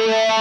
fire.